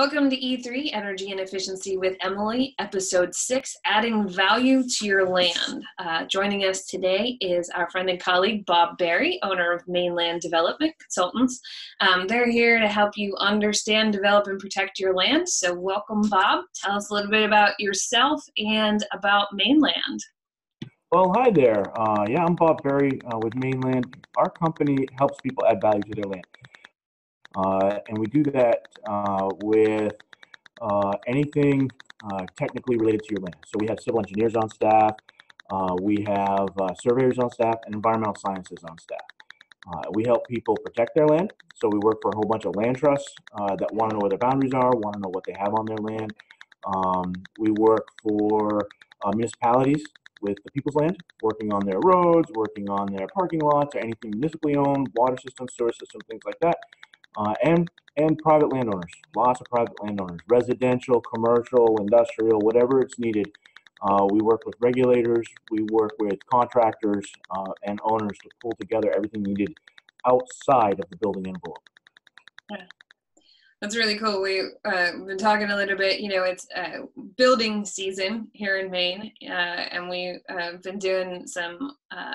Welcome to E3 Energy and Efficiency with Emily, episode six Adding Value to Your Land. Uh, joining us today is our friend and colleague Bob Berry, owner of Main-Land Development Consultants. Um, they're here to help you understand, develop, and protect your land. So, welcome, Bob. Tell us a little bit about yourself and about Main-Land. Well, hi there. Uh, yeah, I'm Bob Berry uh, with Main-Land. Our company helps people add value to their land. Uh, and we do that uh, with uh, anything technically related to your land. So we have civil engineers on staff, we have surveyors on staff, and environmental sciences on staff. Uh, we help people protect their land. So we work for a whole bunch of land trusts uh, that want to know where their boundaries are, want to know what they have on their land. Um, we work for uh, municipalities with the people's land, working on their roads, working on their parking lots, or anything municipally owned, water systems, sewer systems, things like that uh, and and private landowners. Lots of private landowners, residential, commercial, industrial, whatever it's needed. Uh, we work with regulators, we work with contractors uh, and owners to pull together everything needed outside of the building envelope. That's really cool. We, uh, we've been talking a little bit, you know, it's uh, building season here in Maine, uh, and we've uh, been doing some uh,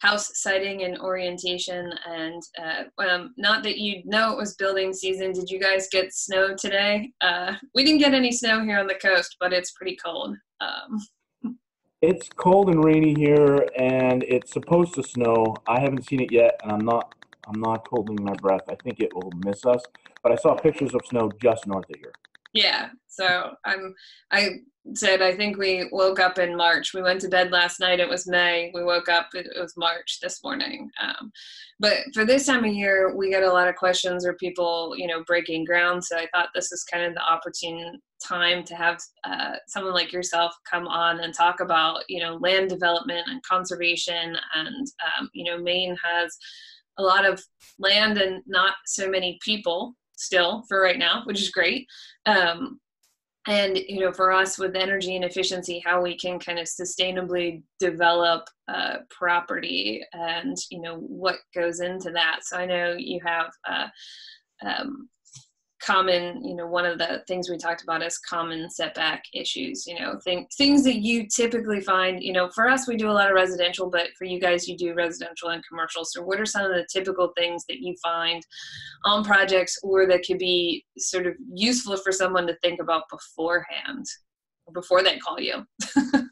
house siting and orientation. And uh, um, not that you know it was building season. Did you guys get snow today? Uh, we didn't get any snow here on the coast, but it's pretty cold. Um, it's cold and rainy here, and it's supposed to snow. I haven't seen it yet, and I'm not. I'm not holding my breath. I think it will miss us, but I saw pictures of snow just north of here. Yeah, so I'm. I said I think we woke up in March. We went to bed last night. It was May. We woke up. It was March this morning. Um, but for this time of year, we get a lot of questions or people, you know, breaking ground. So I thought this is kind of the opportune time to have uh, someone like yourself come on and talk about, you know, land development and conservation. And um, you know, Maine has a lot of land and not so many people still for right now, which is great. Um, and you know for us with energy and efficiency how we can kind of sustainably develop uh, property and you know what goes into that. So i know you have uh, um, common you know one of the things we talked about is common setback issues you know thing, things that you typically find you know for us we do a lot of residential but for you guys you do residential and commercial. So what are some of the typical things that you find on projects or that could be sort of useful for someone to think about beforehand before they call you?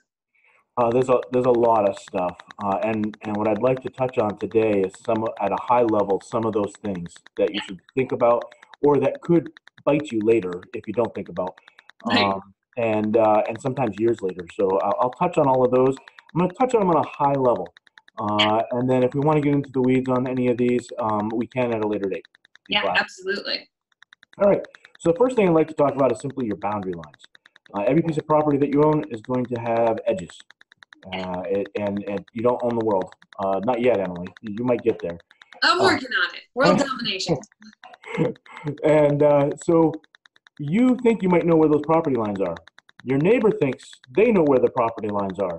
Uh, there's a there's a lot of stuff uh, and and what i'd like to touch on today is some at a high level some of those things that you should think about or that could bite you later if you don't think about. Right. Um, and uh, and sometimes years later. So I'll, I'll, touch on all of those. I'm going to touch on them on a high level, uh, and then if we want to get into the weeds on any of these, um, we can at a later date. Yeah, absolutely. All right. So the first thing I'd like to talk about is simply your boundary lines. Uh, every piece of property that you own is going to have edges, uh, it, and and you don't own the world. Uh, not yet, Emily. You might get there. I'm uh, working on it. World domination. And uh, so you think you might know where those property lines are. Your neighbor thinks they know where the property lines are.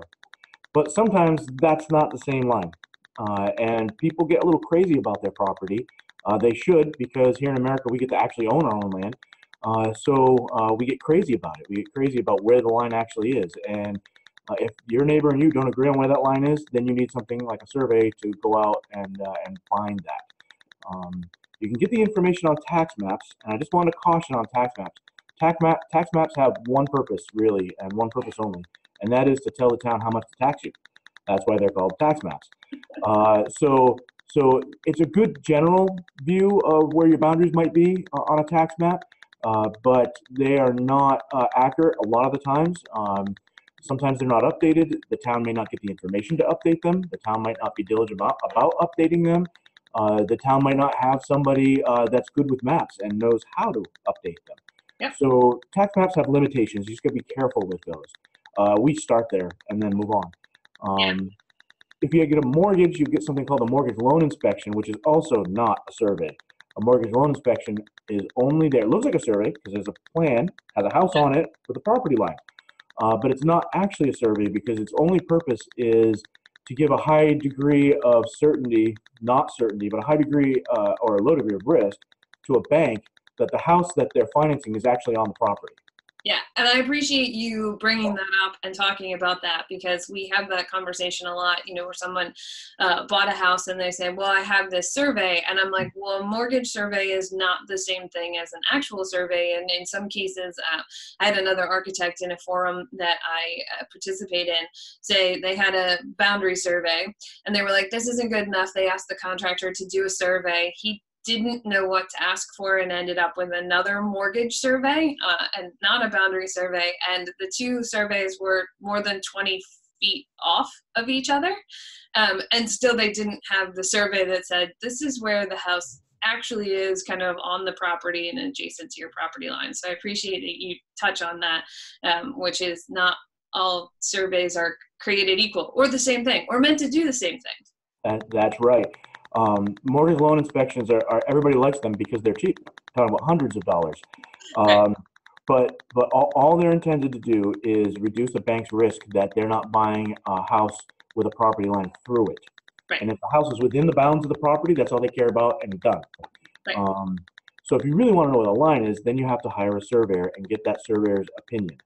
But sometimes that's not the same line. Uh, and people get a little crazy about their property. Uh, they should, because here in America, we get to actually own our own land. Uh, so uh, we get crazy about it. We get crazy about where the line actually is. And uh, if your neighbor and you don't agree on where that line is, then you need something like a survey to go out and, uh, and find that. Um, you can get the information on tax maps, and I just want to caution on tax maps. Tax, map, tax maps have one purpose, really, and one purpose only, and that is to tell the town how much to tax you. That's why they're called tax maps. Uh, so, so it's a good general view of where your boundaries might be uh, on a tax map, uh, but they are not uh, accurate a lot of the times. Um, sometimes they're not updated. The town may not get the information to update them. The town might not be diligent about, about updating them. Uh, the town might not have somebody uh, that's good with maps and knows how to update them. Yep. So tax maps have limitations. You just got to be careful with those. Uh, we start there and then move on. Um, if you get a mortgage, you get something called a mortgage loan inspection, which is also not a survey. A mortgage loan inspection is only there. It looks like a survey because there's a plan, has a house on it with a property line. Uh, but it's not actually a survey because its only purpose is to give a high degree of certainty, not certainty, but a high degree uh, or a low degree of risk to a bank that the house that they're financing is actually on the property. Yeah, and I appreciate you bringing that up and talking about that because we have that conversation a lot. You know, where someone uh, bought a house and they say, "Well, I have this survey," and I'm like, "Well, a mortgage survey is not the same thing as an actual survey." And in some cases, uh, I had another architect in a forum that I uh, participate in say they had a boundary survey, and they were like, "This isn't good enough." They asked the contractor to do a survey. He didn't know what to ask for and ended up with another mortgage survey uh, and not a boundary survey. And the two surveys were more than 20 feet off of each other. Um, and still, they didn't have the survey that said, this is where the house actually is kind of on the property and adjacent to your property line. So I appreciate that you touch on that, um, which is not all surveys are created equal or the same thing or meant to do the same thing. That, that's right. Um, mortgage loan inspections are, are, everybody likes them because they're cheap. Talking about hundreds of dollars. Um, but but all, all they're intended to do is reduce the bank's risk that they're not buying a house with a property line through it. Right. And if the house is within the bounds of the property, that's all they care about and done. Right. Um, so if you really want to know where the line is, then you have to hire a surveyor and get that surveyor's opinion.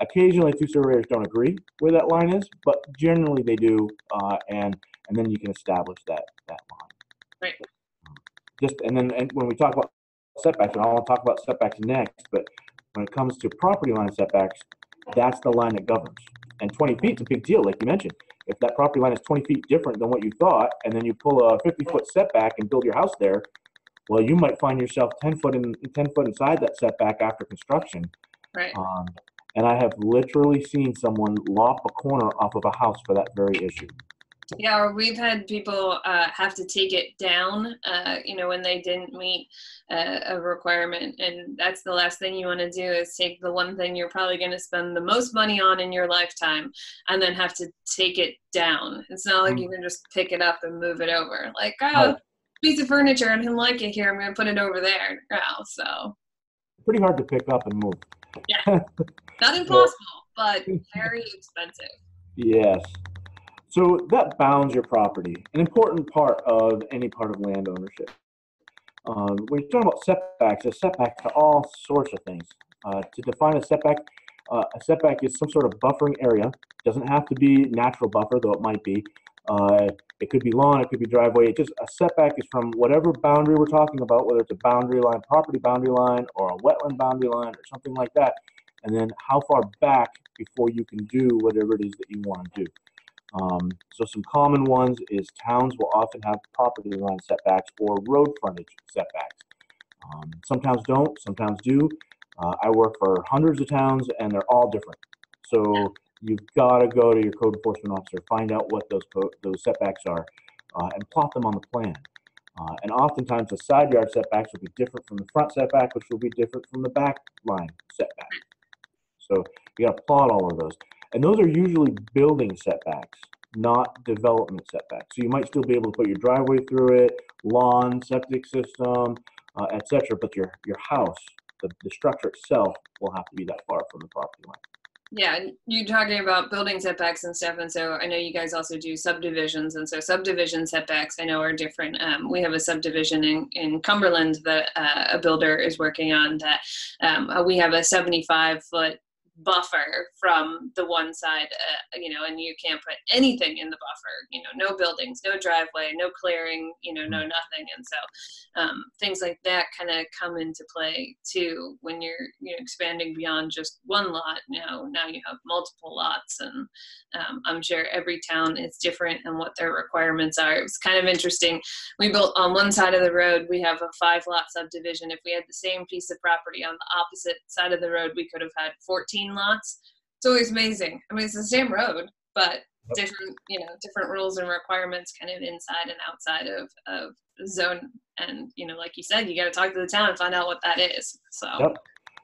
Occasionally, two surveyors don't agree where that line is, but generally they do, uh, and and then you can establish that that line. Right. Just and then and when we talk about setbacks, and I'll talk about setbacks next, but when it comes to property line setbacks, that's the line that governs. And 20 feet is a big deal, like you mentioned. If that property line is 20 feet different than what you thought, and then you pull a 50 foot setback and build your house there, well, you might find yourself 10 foot in 10 foot inside that setback after construction. Right. Um, and I have literally seen someone lop a corner off of a house for that very issue. Yeah, or we've had people uh, have to take it down, uh, you know, when they didn't meet uh, a requirement. And that's the last thing you want to do is take the one thing you're probably going to spend the most money on in your lifetime and then have to take it down. It's not like Mm. you can just pick it up and move it over. Like, oh, Right. piece of furniture, I didn't like it here. I'm going to put it over there now. So, Pretty hard to pick up and move. yeah not impossible, but very expensive. Yes. So that bounds your property, an important part of any part of land ownership. Um, when you're talking about setbacks, a setback to all sorts of things. Uh, to define a setback, uh, a setback is some sort of buffering area. Doesn't have to be natural buffer, though it might be. Uh, it could be lawn, it could be driveway. It just a setback is from whatever boundary we're talking about, whether it's a boundary line, property boundary line, or a wetland boundary line, or something like that. And then how far back before you can do whatever it is that you want to do. Um, so some common ones is towns will often have property line setbacks or road frontage setbacks. Um, some towns don't, some towns do. Uh, I work for hundreds of towns and they're all different. So you've got to go to your code enforcement officer, find out what those those setbacks are, uh, and plot them on the plan. Uh, and oftentimes the side yard setbacks will be different from the front setback, which will be different from the back line setback. So you got to plot all of those. And those are usually building setbacks, not development setbacks. So you might still be able to put your driveway through it, lawn, septic system, uh, et cetera, but your, your house, the, the structure itself will have to be that far from the property line. Yeah, you're talking about building setbacks and stuff, and so I know you guys also do subdivisions, and so subdivision setbacks I know are different. Um, we have a subdivision in, in Cumberland that uh, a builder is working on that um, we have a 75 foot buffer from the one side, uh, you know, and you can't put anything in the buffer, you know, no buildings, no driveway, no clearing, you know, no nothing, and so um, things like that kind of come into play too when you're you know expanding beyond just one lot now. Now you have multiple lots and um, i'm sure every town is different and what their requirements are. It was kind of interesting. We built on one side of the road we have a five lot subdivision. If we had the same piece of property on the opposite side of the road we could have had 14 lots it's always amazing i mean it's the same road but different you know different rules and requirements kind of inside and outside of of the zone and you know like you said you got to talk to the town and find out what that is so Yep.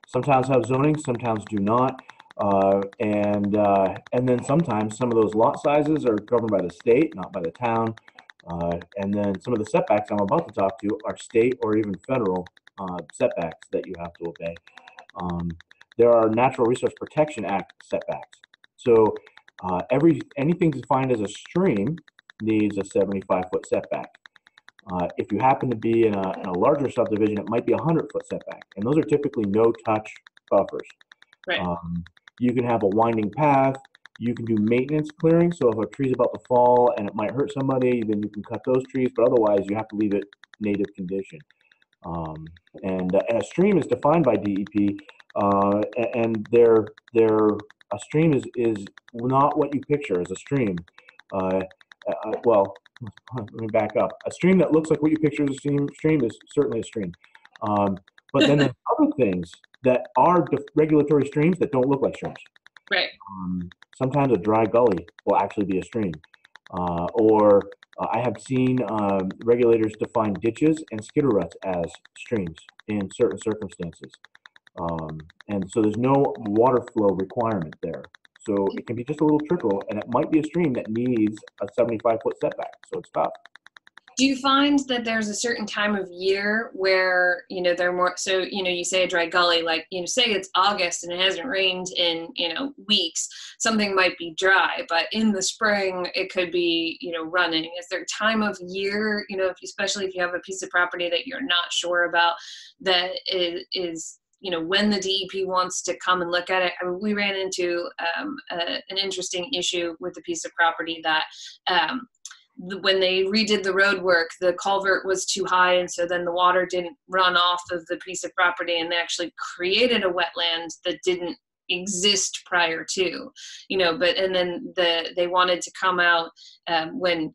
Some towns have zoning, some towns do not. Uh, and, uh, and then sometimes some of those lot sizes are governed by the state, not by the town. Uh, and then some of the setbacks I'm about to talk to are state or even federal, uh, setbacks that you have to obey. Um, there are Natural Resource Protection Act setbacks. So, uh, every, anything defined as a stream needs a seventy-five foot setback. Uh, if you happen to be in a, in a larger subdivision, it might be a 100 foot setback. And those are typically no touch buffers. Right. Um, you can have a winding path. You can do maintenance clearing. So if a tree's about to fall and it might hurt somebody, then you can cut those trees. But otherwise, you have to leave it native condition. Um, and, uh, and a stream is defined by DEP, uh, and their their a stream is is not what you picture as a stream. Uh, uh, well, let me back up. A stream that looks like what you picture as a stream, stream is certainly a stream. Um, but then there's other things that are regulatory streams that don't look like streams. Right. Um, sometimes a dry gully will actually be a stream. Uh, or uh, I have seen um, regulators define ditches and skidder ruts as streams in certain circumstances. Um, and so there's no water flow requirement there. So it can be just a little trickle, and it might be a stream that needs a 75 foot setback. So it's tough. Do you find that there's a certain time of year where, you know, they're more, so, you know, you say a dry gully, like, you know, say it's August and it hasn't rained in, you know, weeks, something might be dry, but in the spring it could be, you know, running. Is there a time of year, you know, if, especially if you have a piece of property that you're not sure about that is, is you know when the DEP wants to come and look at it. I mean, we ran into um, a, an interesting issue with a piece of property that um, when they redid the road work, the culvert was too high, and so then the water didn't run off of the piece of property, and they actually created a wetland that didn't exist prior to you know but and then the they wanted to come out um, when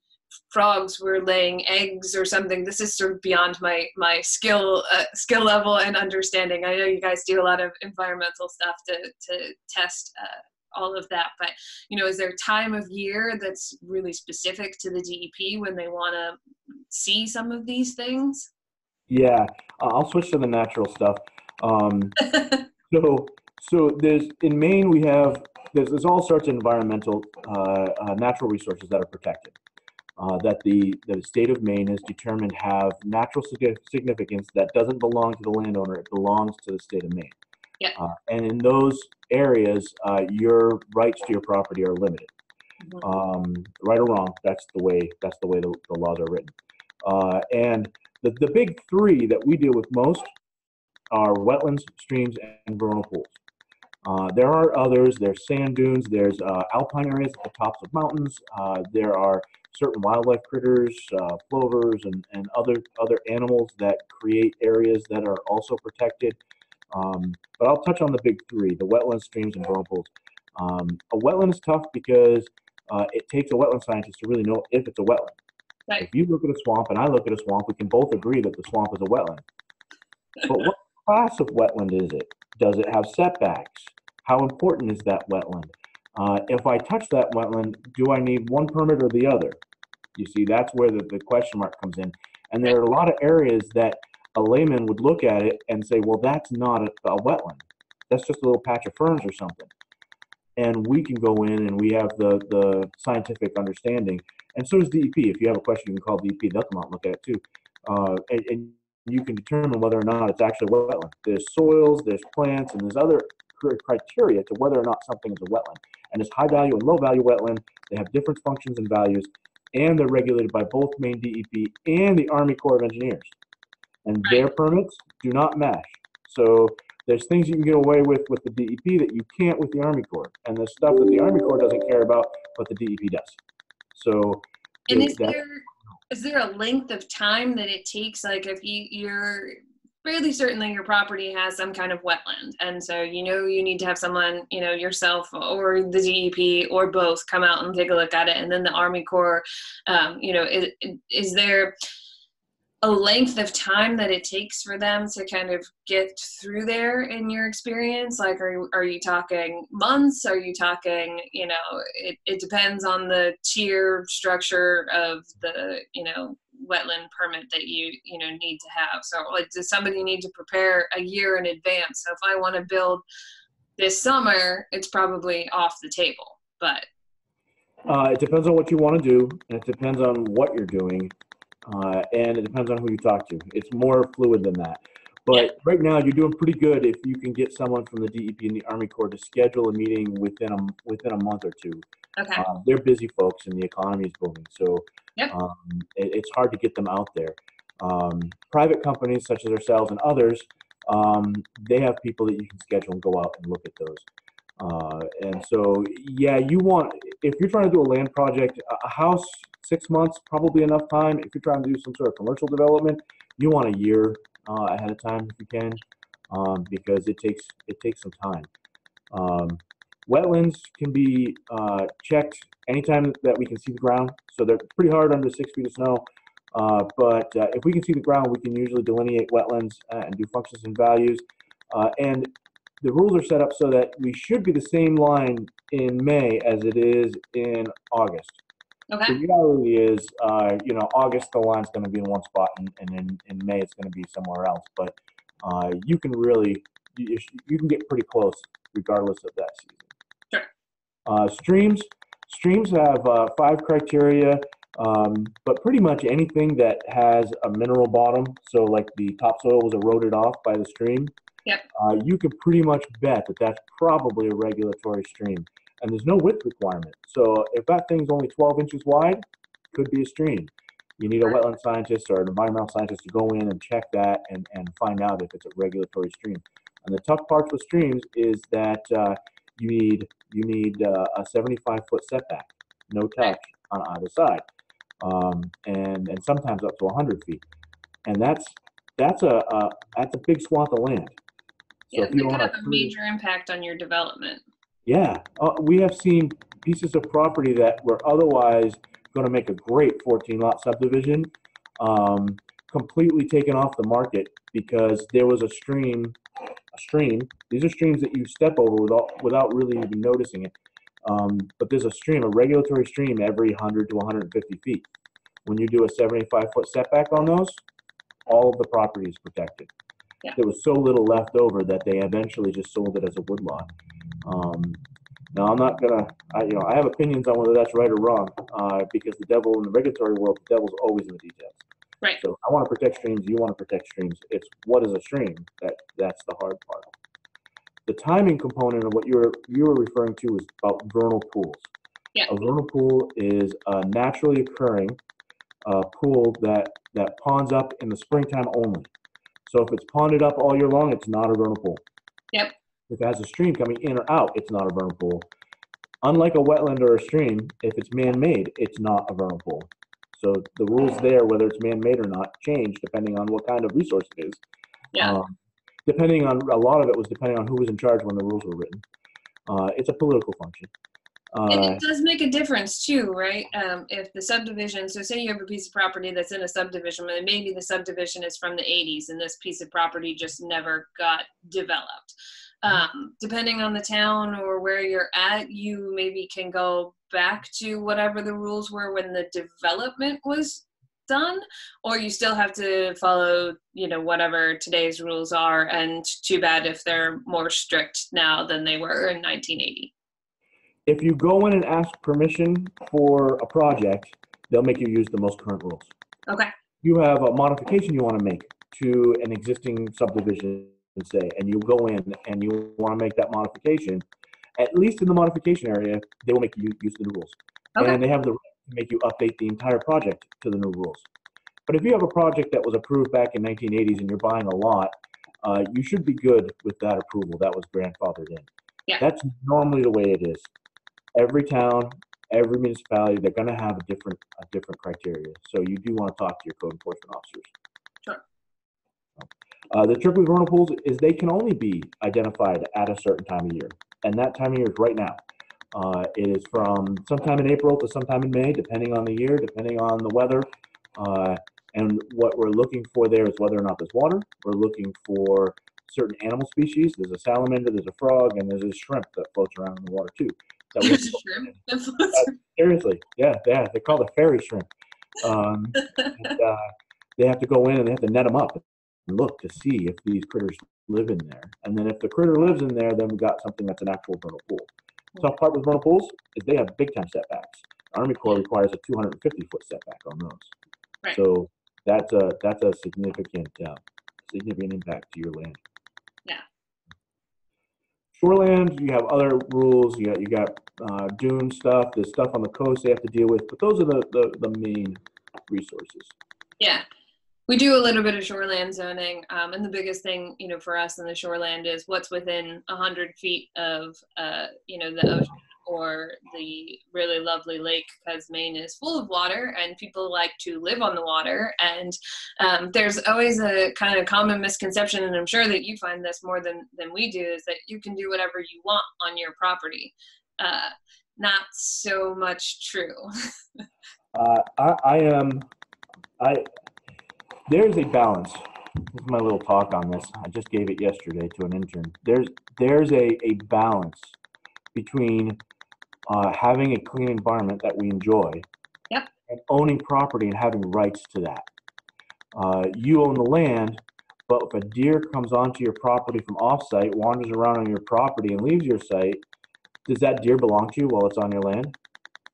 frogs were laying eggs or something this is sort of beyond my my skill uh, skill level and understanding i know you guys do a lot of environmental stuff to to test uh, all of that but you know is there a time of year that's really specific to the dep when they want to see some of these things Yeah, I'll switch to the natural stuff. Um, so, so there's in Maine we have there's, there's all sorts of environmental uh, uh, natural resources that are protected. Uh, that the the state of Maine has determined have natural significance that doesn't belong to the landowner; it belongs to the state of Maine. Yeah. Uh, and in those areas, uh, your rights to your property are limited. Mhm. Um, right or wrong, that's the way that's the way the, the laws are written. Uh, and the, the big three that we deal with most are wetlands, streams, and vernal pools. Uh, there are others. There's sand dunes. There's uh, alpine areas at the tops of mountains. Uh, there are certain wildlife critters, uh, plovers, and, and other other animals that create areas that are also protected. Um, but I'll touch on the big three: the wetlands, streams, and vernal pools. Um, a wetland is tough because uh, it takes a wetland scientist to really know if it's a wetland. Right. If you look at a swamp and I look at a swamp, we can both agree that the swamp is a wetland. But what class of wetland is it? Does it have setbacks? How important is that wetland? Uh, if I touch that wetland, do I need one permit or the other? You see, that's where the, the question mark comes in. And there are a lot of areas that a layman would look at it and say, well, that's not a, a wetland. That's just a little patch of ferns or something. And we can go in and we have the, the scientific understanding. And so does DEP. If you have a question, you can call DEP. They'll come out and look at it too. Uh, and, and you can determine whether or not it's actually a wetland. There's soils, there's plants, and there's other criteria to whether or not something is a wetland. And it's high value and low value wetland. They have different functions and values, and they're regulated by both Maine DEP and the Army Corps of Engineers. And their permits do not mesh. So there's things you can get away with with the DEP that you can't with the Army Corps, and there's stuff that the Army Corps doesn't care about, but the DEP does. So And is that- there is there a length of time that it takes? Like if you, you're fairly certain that your property has some kind of wetland, and so you know you need to have someone, you know, yourself or the DEP or both come out and take a look at it, and then the Army Corps, um, you know, is, is there a length of time that it takes for them to kind of get through there in your experience? Like are you, are you talking months? Are you talking you know it, it depends on the tier structure of the you know wetland permit that you you know need to have. So like does somebody need to prepare a year in advance? So if i want to build this summer it's probably off the table but Uh, it depends on what you want to do, and it depends on what you're doing, uh, and it depends on who you talk to. It's more fluid than that. But right now, you're doing pretty good if you can get someone from the DEP and the Army Corps to schedule a meeting within a, within a month or two. Okay. Uh, they're busy folks and the economy is booming, so Yep. um, it, it's hard to get them out there. Um, private companies such as ourselves and others, um, they have people that you can schedule and go out and look at those. Uh, and so, yeah, you want if you're trying to do a land project, a- house six months probably enough time. If you're trying to do some sort of commercial development, you want a year uh, ahead of time if you can, um, because it takes it takes some time. Um, wetlands can be uh, checked anytime that we can see the ground, so they're pretty hard under six feet of snow. Uh, but uh, if we can see the ground, we can usually delineate wetlands uh, and do functions and values. Uh, and the rules are set up so that we should be the same line in May as it is in August. Okay. The reality is, uh, you know, August the line's going to be in one spot, and, and in, in May it's going to be somewhere else. But uh, you can really, you, you can get pretty close regardless of that season. Sure. Uh, streams, streams have uh, five criteria, um, but pretty much anything that has a mineral bottom, so like the topsoil was eroded off by the stream, Yep. uh, you can pretty much bet that that's probably a regulatory stream and there's no width requirement. So if that thing's only 12 inches wide, could be a stream. You need a wetland scientist or an environmental scientist to go in and check that and, and find out if it's a regulatory stream. And the tough part with streams is that uh, you need you need uh, a 75 foot setback, no touch on either side, um, and and sometimes up to 100 feet. And that's that's a, a that's a big swath of land. So Yeah, that you could have a major impact on your development. yeah, uh, we have seen pieces of property that were otherwise going to make a great 14 lot subdivision um, completely taken off the market because there was a stream. A stream. These are streams that you step over without without really even noticing it. Um, but there's a stream, a regulatory stream, every 100 to 150 feet. When you do a 75 foot setback on those, all of the property is protected. Yeah. There was so little left over that they eventually just sold it as a woodlot. Um, now I'm not gonna, I, you know, I have opinions on whether that's right or wrong, uh, because the devil in the regulatory world, the devil's always in the details. Right. So I want to protect streams. You want to protect streams. It's what is a stream that that's the hard part. The timing component of what you were you were referring to is about vernal pools. Yeah. A vernal pool is a naturally occurring uh, pool that that ponds up in the springtime only. So if it's ponded up all year long, it's not a vernal pool. Yep. If it has a stream coming in or out, it's not a vernal pool. Unlike a wetland or a stream, if it's man-made, it's not a vernal pool. So the rules there, whether it's man-made or not, change depending on what kind of resource it is. Yeah. Um, depending on a lot of it was depending on who was in charge when the rules were written. Uh, it's a political function. And Uh, it does make a difference too, right? Um, if the subdivision, so say you have a piece of property that's in a subdivision, and maybe the subdivision is from the 80s and this piece of property just never got developed. Um, depending on the town or where you're at, you maybe can go back to whatever the rules were when the development was done, or you still have to follow, you know, whatever today's rules are. And too bad if they're more strict now than they were in 1980. If you go in and ask permission for a project, they'll make you use the most current rules. Okay. You have a modification you want to make to an existing subdivision, say, and you go in and you want to make that modification, at least in the modification area, they will make you use the new rules. Okay. And they have the right to make you update the entire project to the new rules. But if you have a project that was approved back in 1980s and you're buying a lot, uh, you should be good with that approval. That was grandfathered in. Yeah. That's normally the way it is. Every town, every municipality, they're going to have a different a different criteria. So you do want to talk to your code enforcement officers. Sure. Uh, the trick with vernal pools is they can only be identified at a certain time of year, and that time of year is right now. Uh, it is from sometime in April to sometime in May, depending on the year, depending on the weather. Uh, and what we're looking for there is whether or not there's water. We're looking for certain animal species. There's a salamander, there's a frog, and there's a shrimp that floats around in the water too. That a shrimp floats Seriously, yeah, yeah, they're called a fairy shrimp. Um, and, uh, they have to go in and they have to net them up and look to see if these critters live in there. And then if the critter lives in there, then we've got something that's an actual vernal pool. Tough part with vernal pools is they have big time setbacks. Army Corps requires a 250 foot setback on those. Right. So that's a that's a significant uh, significant impact to your land. Shoreland, you have other rules. You got you got uh, dune stuff. There's stuff on the coast they have to deal with, but those are the the, the main resources. Yeah. We do a little bit of shoreland zoning, um, and the biggest thing, you know, for us in the shoreland is what's within hundred feet of, uh, you know, the ocean or the really lovely lake because Maine is full of water and people like to live on the water. And um, there's always a kind of common misconception, and I'm sure that you find this more than, than we do, is that you can do whatever you want on your property. Uh, not so much true. Uh, I, I am, I, there's a balance. This is my little talk on this. I just gave it yesterday to an intern. There's, there's a, a balance between uh, having a clean environment that we enjoy Yep. and owning property and having rights to that. Uh, you own the land, but if a deer comes onto your property from offsite, wanders around on your property and leaves your site, does that deer belong to you while it's on your land?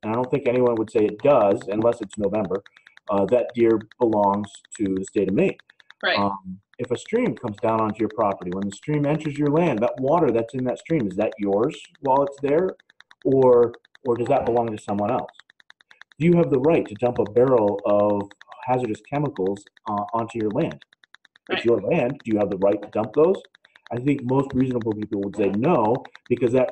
And I don't think anyone would say it does unless it's November. Uh, that deer belongs to the state of Maine. right. Um, if a stream comes down onto your property, when the stream enters your land, that water that's in that stream, is that yours while it's there? Or, or does that belong to someone else? Do you have the right to dump a barrel of hazardous chemicals uh, onto your land? It's your land. Do you have the right to dump those? I think most reasonable people would say no, because that,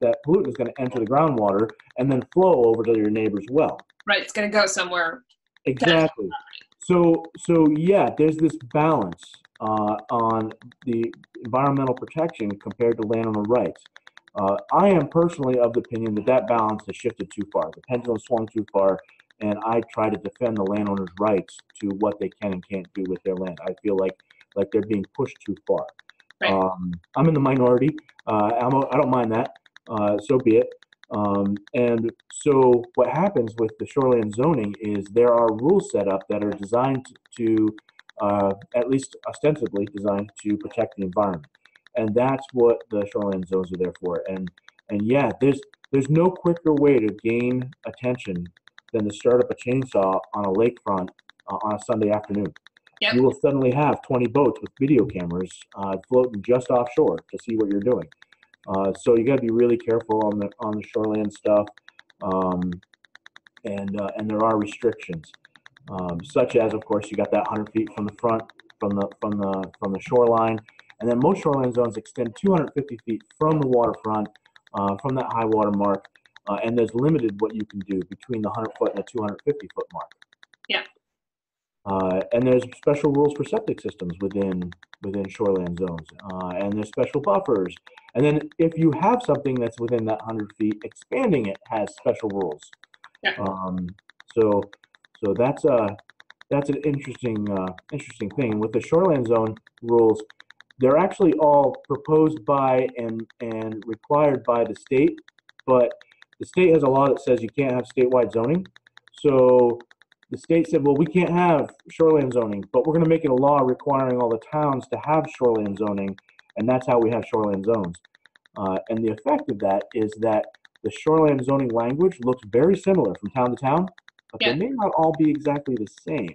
that pollutant is gonna enter the groundwater and then flow over to your neighbor's well. right. It's going to go somewhere. Exactly. So, so yeah, there's this balance uh, on the environmental protection compared to landowner rights. Uh, I am personally of the opinion that that balance has shifted too far. The pendulum swung too far, and I try to defend the landowner's rights to what they can and can't do with their land. I feel like like they're being pushed too far. Right. Um, I'm in the minority. Uh, I'm, I don't mind that. Uh, so be it. Um, and so what happens with the shoreline zoning is there are rules set up that are designed to, uh, at least ostensibly designed to protect the environment. And that's what the shoreline zones are there for. And, and yeah, there's, there's no quicker way to gain attention than to start up a chainsaw on a lakefront uh, on a Sunday afternoon. Yep. You will suddenly have 20 boats with video cameras uh, floating just offshore to see what you're doing. Uh, so you got to be really careful on the on the shoreline stuff, um, and uh, and there are restrictions, um, such as of course you got that 100 feet from the front from the from the from the shoreline, and then most shoreline zones extend 250 feet from the waterfront, uh, from that high water mark, uh, and there's limited what you can do between the 100 foot and the 250 foot mark. Yeah. Uh, and there's special rules for septic systems within within shoreline zones, uh, and there's special buffers. And then if you have something that's within that 100 feet, expanding it has special rules. Yeah. Um, so so that's a that's an interesting uh, interesting thing with the shoreline zone rules. They're actually all proposed by and and required by the state, but the state has a law that says you can't have statewide zoning. So the state said, well, we can't have shoreline zoning, but we're going to make it a law requiring all the towns to have shoreline zoning, and that's how we have shoreline zones. Uh, and the effect of that is that the shoreline zoning language looks very similar from town to town, but Yeah. they may not all be exactly the same.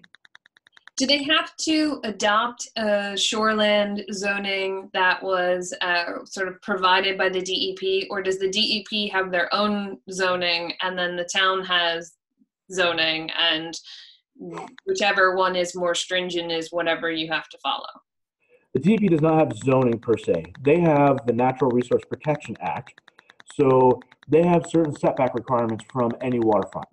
Do they have to adopt a shoreland zoning that was uh, sort of provided by the DEP, or does the DEP have their own zoning and then the town has zoning, and whichever one is more stringent is whatever you have to follow? The DEP does not have zoning per se. They have the Natural Resource Protection Act. So they have certain setback requirements from any waterfront.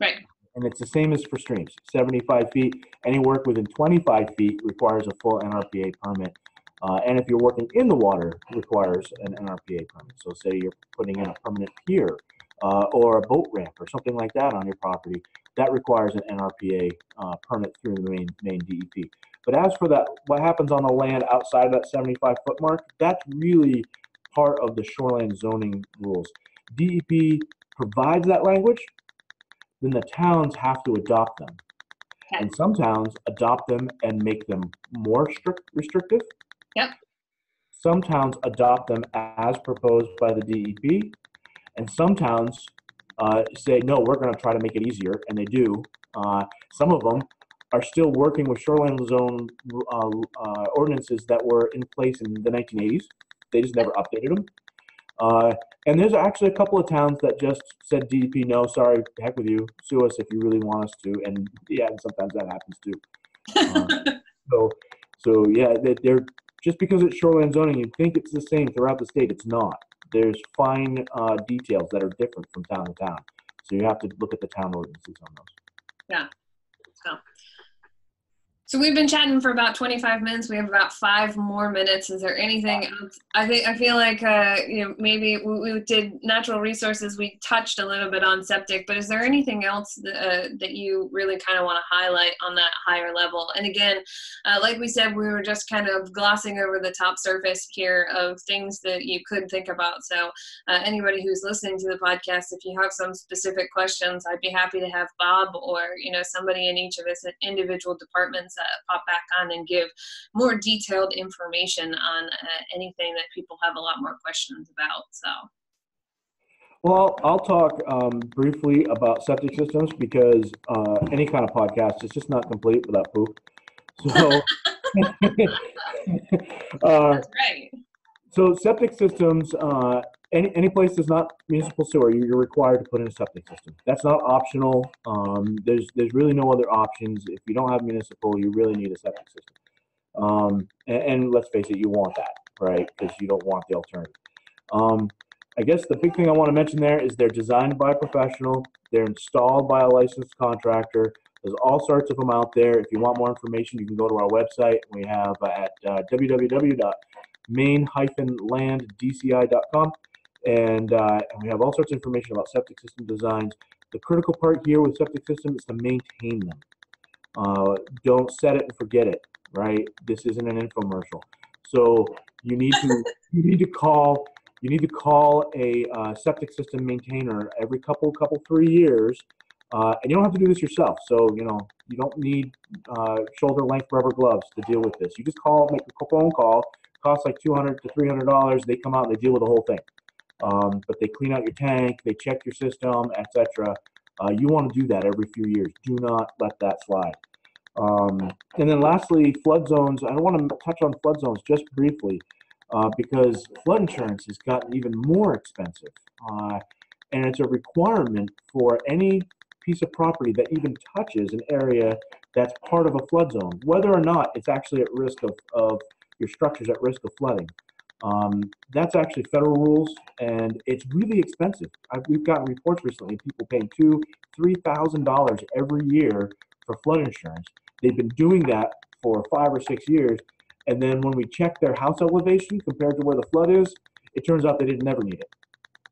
Right. And it's the same as for streams. 75 feet, any work within 25 feet requires a full NRPA permit. Uh, and if you're working in the water, requires an NRPA permit. So say you're putting in a permanent pier uh, or a boat ramp or something like that on your property, that requires an NRPA uh, permit through the Maine, Maine DEP. But as for that, what happens on the land outside of that 75 foot mark, that's really part of the shoreline zoning rules. DEP provides that language, then the towns have to adopt them. Okay. And some towns adopt them and make them more strict restrictive. Yep. Some towns adopt them as proposed by the DEP, and some towns uh, say, no, we're going to try to make it easier, and they do. Uh, some of them are still working with shoreline zone uh, uh, ordinances that were in place in the 1980s. They just never updated them. Uh, and there's actually a couple of towns that just said DEP, no, sorry, heck with you, sue us if you really want us to. And yeah, and sometimes that happens too. Uh, so, so yeah, they're just because it's shoreline zoning, you think it's the same throughout the state. It's not. There's fine uh, details that are different from town to town. So you have to look at the town ordinances on those. Yeah. So, so we've been chatting for about 25 minutes. We have about five more minutes. Is there anything else? I think I feel like uh, you know maybe we, we, did natural resources. We touched a little bit on septic, but is there anything else that, uh, that you really kind of want to highlight on that higher level? And again, uh, like we said, we were just kind of glossing over the top surface here of things that you could think about. So uh, anybody who's listening to the podcast, if you have some specific questions, I'd be happy to have Bob or you know somebody in each of us individual departments uh, pop back on and give more detailed information on uh, anything that people have a lot more questions about. So. Well, I'll talk um, briefly about septic systems because uh, any kind of podcast is just not complete without poop. So, uh, That's right. So septic systems, uh, any any place that's not municipal sewer, you're required to put in a septic system. That's not optional. Um, there's there's really no other options. If you don't have municipal, you really need a septic system. Um, and, and, let's face it, you want that, right? Because you don't want the alternative. Um, I guess the big thing I want to mention there is they're designed by a professional. They're installed by a licensed contractor. There's all sorts of them out there. If you want more information, you can go to our website. We have at uh, www.maine-landdci.com and, uh, and we have all sorts of information about septic system designs. The critical part here with septic system is to maintain them. Uh, don't set it and forget it, right? This isn't an infomercial. So you need to you need to call you need to call a uh, septic system maintainer every couple couple three years, uh, and you don't have to do this yourself. So you know you don't need uh, shoulder length rubber gloves to deal with this. You just call, make a phone call. Costs like two hundred to three hundred dollars. They come out and they deal with the whole thing. Um, but they clean out your tank, they check your system, etc. Uh, you want to do that every few years. Do not let that slide. Um, and then lastly, flood zones. I want to touch on flood zones just briefly uh, because flood insurance has gotten even more expensive. Uh, and it's a requirement for any piece of property that even touches an area that's part of a flood zone, whether or not it's actually at risk of, of your structures at risk of flooding. Um, that's actually federal rules, and it's really expensive. I've, we've gotten reports recently of people paying two, three thousand dollars every year for flood insurance. They've been doing that for five or six years, and then when we check their house elevation compared to where the flood is, it turns out they didn't never need it.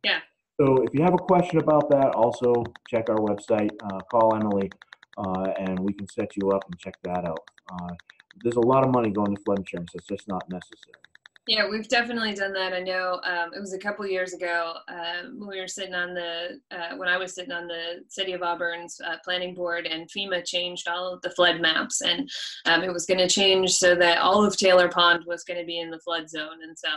Yeah. So if you have a question about that, also check our website, uh, call Emily, uh, and we can set you up and check that out. Uh, there's a lot of money going to flood insurance. that's just not necessary. Yeah, we've definitely done that. I know um, it was a couple years ago um, when we were sitting on the uh, when I was sitting on the City of Auburn's uh, planning board, and FEMA changed all of the flood maps, and um, it was going to change so that all of Taylor Pond was going to be in the flood zone, and so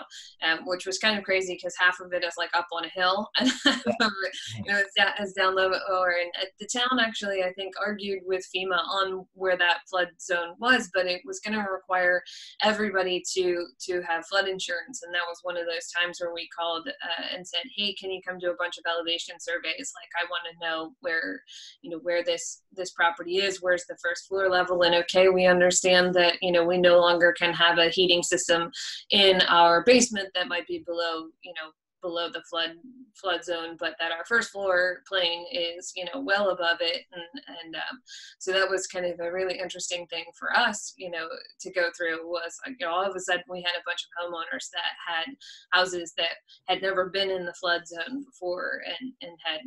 um, which was kind of crazy because half of it is like up on a hill, and you know it's down, it's down lower. And uh, the town actually, I think, argued with FEMA on where that flood zone was, but it was going to require everybody to to have flood flood insurance and that was one of those times where we called uh, and said hey can you come do a bunch of elevation surveys? Like i want to know where you know where this this property is where's the first floor level? And okay we understand that you know we no longer can have a heating system in our basement that might be below you know below the flood flood zone, but that our first floor plane is you know well above it, and and um, so that was kind of a really interesting thing for us, you know, to go through was you know all of a sudden we had a bunch of homeowners that had houses that had never been in the flood zone before and and had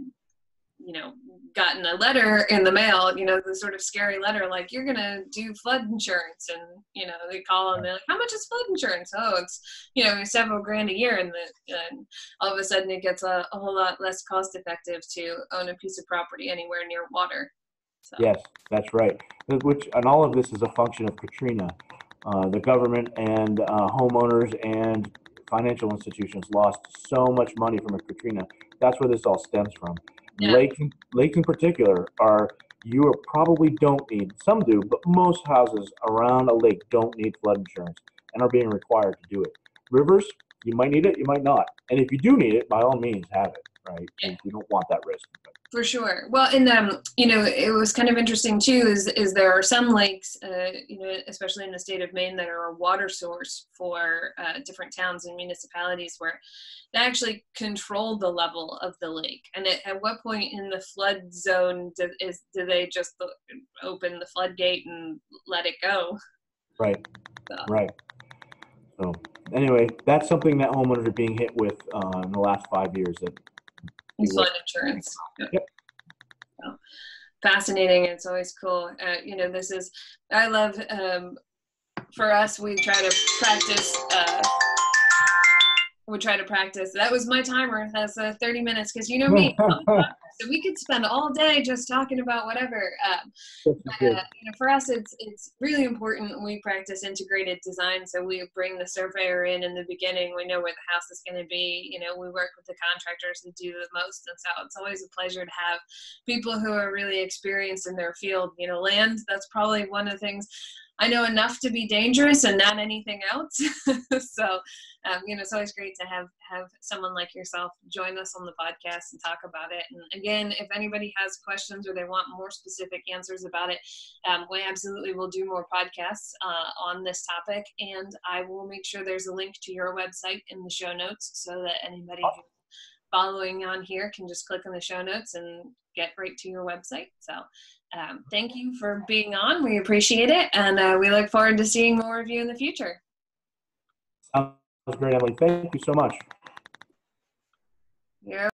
you know gotten a letter in the mail you know the sort of scary letter like you're gonna do flood insurance and you know they call and they're like how much is flood insurance? Oh it's you know several grand a year and, then all of a sudden it gets a, a, whole lot less cost effective to own a piece of property anywhere near water. So. yes that's right. Which and all of this is a function of katrina. Uh, the government and uh, homeowners and financial institutions lost so much money from a katrina. That's where this all stems from yeah. lakes, lakes in particular are you probably don't need, some do, but most houses around a lake don't need flood insurance and are being required to do it. Rivers, you might need it, you might not. And if you do need it, by all means, have it, right? Yeah. You don't want that risk. For sure. Well, and um, you know, it was kind of interesting too. Is is there are some lakes, uh, you know, especially in the state of Maine, that are a water source for uh, different towns and municipalities where they actually control the level of the lake. And at, at what point in the flood zone do, is do they just open the floodgate and let it go? Right. So. Right. So anyway, that's something that homeowners are being hit with uh, in the last five years. That and flood insurance. Yep. So, fascinating. It's always cool. Uh, you know, this is, I love, um, for us, we try to practice, uh, we try to practice. That was my timer. That's uh, 30 minutes because you know me. so we could spend all day just talking about whatever. Um, but, uh, you know, for us, it's it's really important. We practice integrated design, so we bring the surveyor in in the beginning. We know where the house is going to be. You know, we work with the contractors who do the most, and so it's always a pleasure to have people who are really experienced in their field. You know, land. That's probably one of the things I know enough to be dangerous and not anything else. so, um, you know, it's always great to have have someone like yourself join us on the podcast and talk about it. And again, if anybody has questions or they want more specific answers about it, um, we absolutely will do more podcasts uh, on this topic. And I will make sure there's a link to your website in the show notes so that anybody following on here can just click on the show notes and get right to your website. So um, thank you for being on. We appreciate it. And uh, we look forward to seeing more of you in the future. Sounds great, Emily. Thank you so much. Yeah.